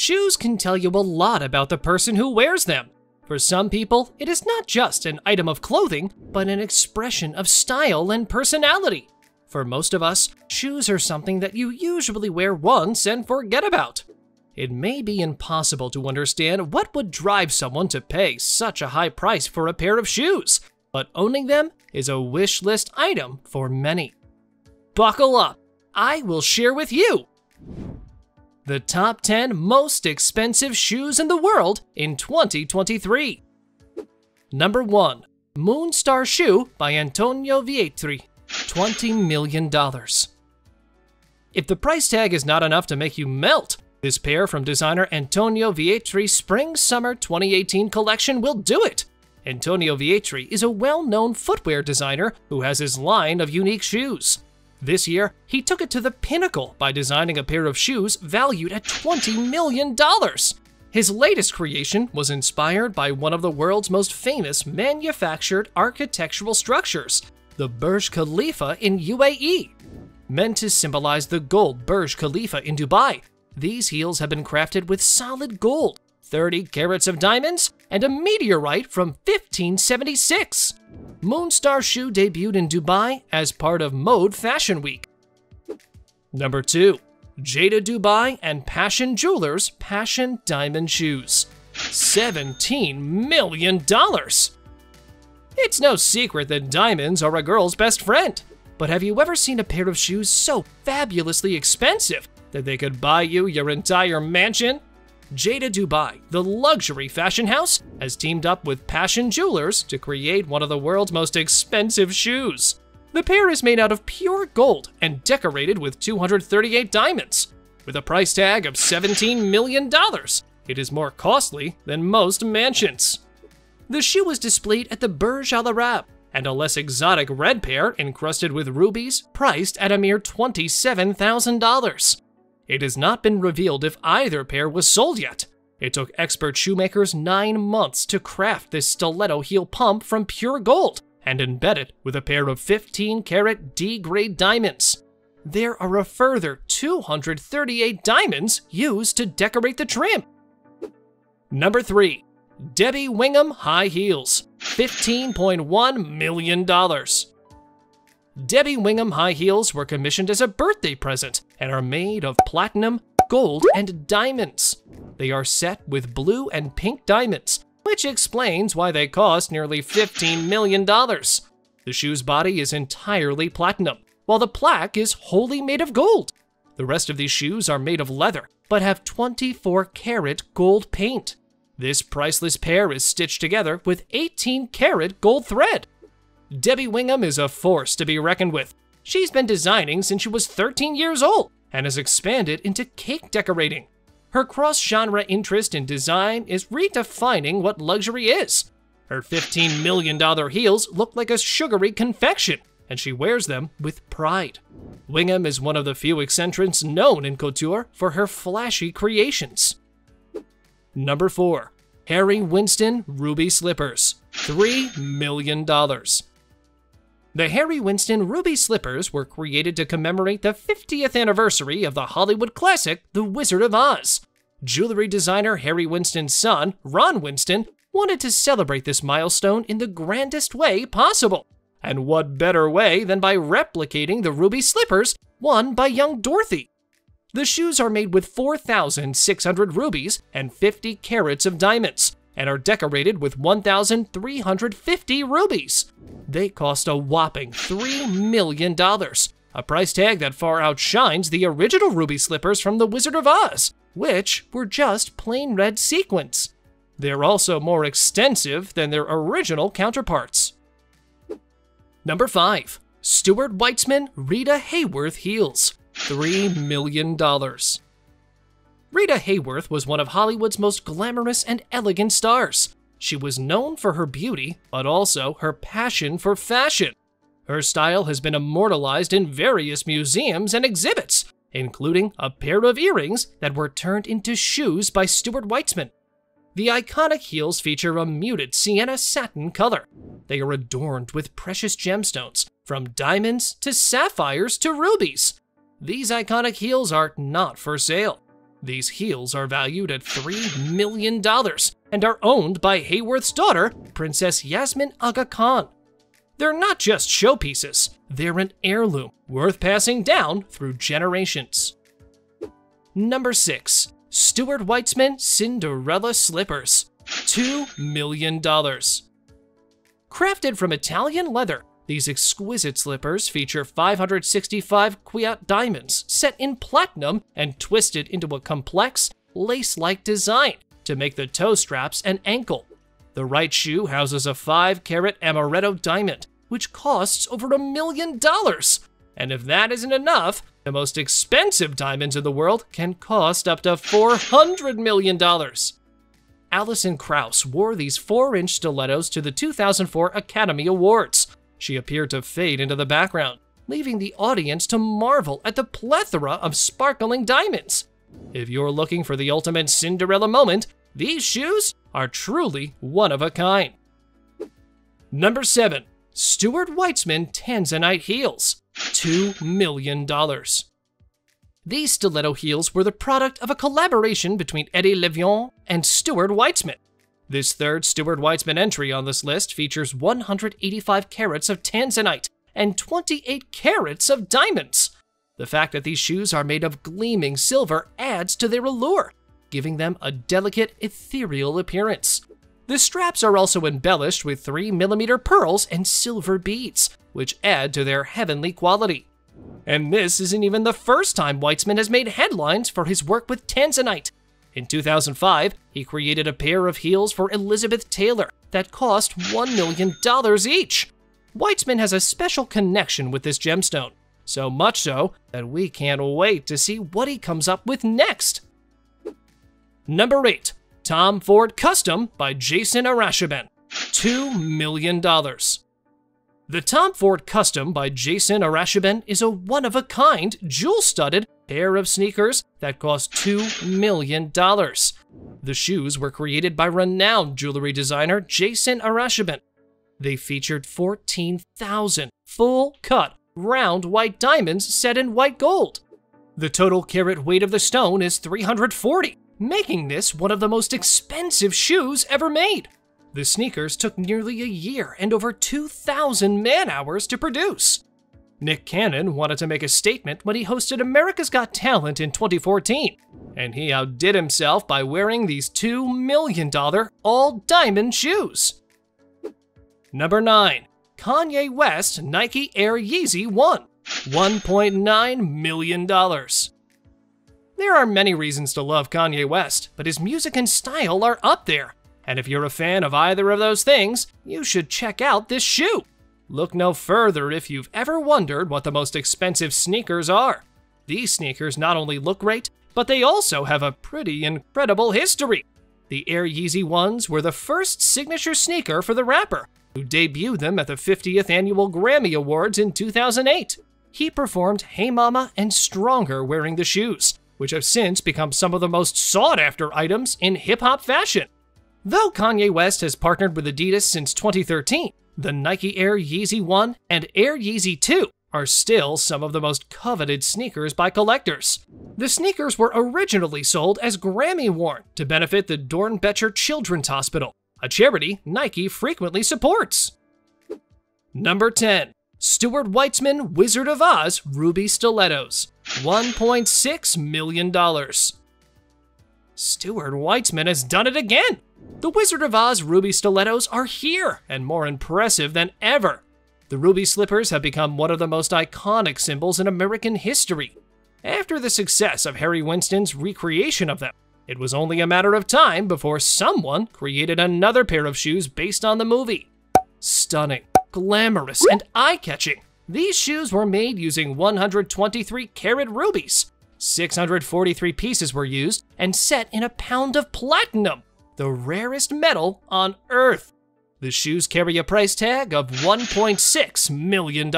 Shoes can tell you a lot about the person who wears them. For some people, it is not just an item of clothing, but an expression of style and personality. For most of us, shoes are something that you usually wear once and forget about. It may be impossible to understand what would drive someone to pay such a high price for a pair of shoes, but owning them is a wish list item for many. Buckle up, I will share with you the top 10 most expensive shoes in the world in 2023. Number 1. Moonstar Shoe by Antonio Vietri, $20 million. If the price tag is not enough to make you melt, this pair from designer Antonio Vietri's Spring Summer 2018 collection will do it. Antonio Vietri is a well known footwear designer who has his line of unique shoes. This year, he took it to the pinnacle by designing a pair of shoes valued at $20 million. His latest creation was inspired by one of the world's most famous manufactured architectural structures, the Burj Khalifa in UAE. Meant to symbolize the gold Burj Khalifa in Dubai, these heels have been crafted with solid gold, 30 carats of diamonds, and a meteorite from 1576. Moonstar shoe debuted in Dubai as part of Mode Fashion Week. Number 2. Jada Dubai and Passion Jewelers Passion Diamond Shoes. $17 million! It's no secret that diamonds are a girl's best friend. But have you ever seen a pair of shoes so fabulously expensive that they could buy you your entire mansion? Jada Dubai, the luxury fashion house, has teamed up with Passion Jewelers to create one of the world's most expensive shoes. The pair is made out of pure gold and decorated with 238 diamonds. With a price tag of $17 million, it is more costly than most mansions. The shoe was displayed at the Burj Al Arab, and a less exotic red pair encrusted with rubies priced at a mere $27,000. It has not been revealed if either pair was sold yet. It took expert shoemakers nine months to craft this stiletto heel pump from pure gold and embed it with a pair of 15 karat D grade diamonds. There are a further 238 diamonds used to decorate the trim. Number 3. Debbie Wingham High Heels, $15.1 million. Debbie Wingham high heels were commissioned as a birthday present and are made of platinum, gold, and diamonds. They are set with blue and pink diamonds, which explains why they cost nearly $15 million. The shoe's body is entirely platinum, while the plaque is wholly made of gold. The rest of these shoes are made of leather, but have 24 karat gold paint. This priceless pair is stitched together with 18 karat gold thread. Debbie Wingham is a force to be reckoned with. She's been designing since she was 13 years old and has expanded into cake decorating. Her cross genre interest in design is redefining what luxury is. Her $15 million heels look like a sugary confection, and she wears them with pride. Wingham is one of the few eccentrics known in couture for her flashy creations. Number 4. Harry Winston Ruby Slippers, $3 million. The Harry Winston Ruby Slippers were created to commemorate the 50th anniversary of the Hollywood classic The Wizard of Oz. Jewelry designer Harry Winston's son, Ron Winston, wanted to celebrate this milestone in the grandest way possible. And what better way than by replicating the ruby slippers won by young Dorothy? The shoes are made with 4,600 rubies and 50 carats of diamonds, and are decorated with 1,350 rubies. They cost a whopping $3 million, a price tag that far outshines the original ruby slippers from The Wizard of Oz, which were just plain red sequins. They're also more extensive than their original counterparts. Number 5. Stuart Weitzman Rita Hayworth Heels, $3 million. Rita Hayworth was one of Hollywood's most glamorous and elegant stars. She was known for her beauty, but also her passion for fashion. Her style has been immortalized in various museums and exhibits, including a pair of earrings that were turned into shoes by Stuart Weitzman. The iconic heels feature a muted sienna satin color. They are adorned with precious gemstones, from diamonds to sapphires to rubies. These iconic heels are not for sale. These heels are valued at $3 million and are owned by Hayworth's daughter, Princess Yasmin Aga Khan. They're not just showpieces, they're an heirloom worth passing down through generations. Number 6. Stuart Weitzman Cinderella Slippers. $2 million. Crafted from Italian leather, these exquisite slippers feature 565 Kwiat diamonds set in platinum and twisted into a complex, lace-like design to make the toe straps and ankle. The right shoe houses a 5-carat amaretto diamond, which costs over a million dollars. And if that isn't enough, the most expensive diamonds in the world can cost up to $400 million. Alison Krauss wore these 4 inch stilettos to the 2004 Academy Awards. She appeared to fade into the background, leaving the audience to marvel at the plethora of sparkling diamonds. If you're looking for the ultimate Cinderella moment, these shoes are truly one of a kind. Number 7. Stuart Weitzman Tanzanite Heels, $2 million. These stiletto heels were the product of a collaboration between Eddie LeVian and Stuart Weitzman. This third Stuart Weitzman entry on this list features 185 carats of tanzanite and 28 carats of diamonds. The fact that these shoes are made of gleaming silver adds to their allure, giving them a delicate, ethereal appearance. The straps are also embellished with 3mm pearls and silver beads, which add to their heavenly quality. And this isn't even the first time Weitzman has made headlines for his work with Tanzanite. In 2005, he created a pair of heels for Elizabeth Taylor that cost $1 million each. Weitzman has a special connection with this gemstone, so much so that we can't wait to see what he comes up with next. Number 8. Tom Ford Custom by Jason Arasheben. $2 million. The Tom Ford Custom by Jason Arasheben is a one-of-a-kind, jewel-studded pair of sneakers that cost $2 million. The shoes were created by renowned jewelry designer Jason Arasheben. They featured 14,000 full-cut, round white diamonds set in white gold. The total carat weight of the stone is 340, making this one of the most expensive shoes ever made. The sneakers took nearly a year and over 2,000 man hours to produce. Nick Cannon wanted to make a statement when he hosted America's Got Talent in 2014, and he outdid himself by wearing these $2 million all diamond shoes. Number 9. Kanye West Nike Air Yeezy 1, $1.9 million. There are many reasons to love Kanye West, but his music and style are up there. And if you're a fan of either of those things, you should check out this shoe. Look no further if you've ever wondered what the most expensive sneakers are. These sneakers not only look great, but they also have a pretty incredible history. The Air Yeezy ones were the first signature sneaker for the rapper, who debuted them at the 50th Annual Grammy Awards in 2008. He performed Hey Mama and Stronger wearing the shoes, which have since become some of the most sought after items in hip hop fashion. Though Kanye West has partnered with Adidas since 2013, the Nike Air Yeezy 1 and Air Yeezy 2 are still some of the most coveted sneakers by collectors. The sneakers were originally sold as Grammy worn to benefit the Doernbecher Children's Hospital, a charity Nike frequently supports. Number 10. Stuart Weitzman Wizard of Oz Ruby Stilettos, $1.6 million. Stuart Weitzman has done it again! The Wizard of Oz ruby stilettos are here and more impressive than ever. The ruby slippers have become one of the most iconic symbols in American history. After the success of Harry Winston's recreation of them, it was only a matter of time before someone created another pair of shoes based on the movie. Stunning, glamorous, and eye-catching, these shoes were made using 123 karat rubies. 643 pieces were used and set in a pound of platinum the rarest metal on Earth. The shoes carry a price tag of $1.6 million.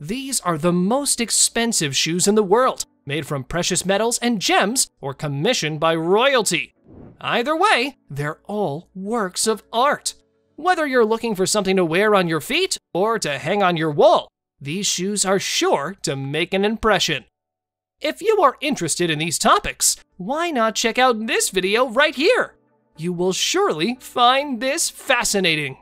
These are the most expensive shoes in the world, made from precious metals and gems or commissioned by royalty. Either way, they're all works of art. Whether you're looking for something to wear on your feet or to hang on your wall, these shoes are sure to make an impression. If you are interested in these topics, why not check out this video right here? You will surely find this fascinating.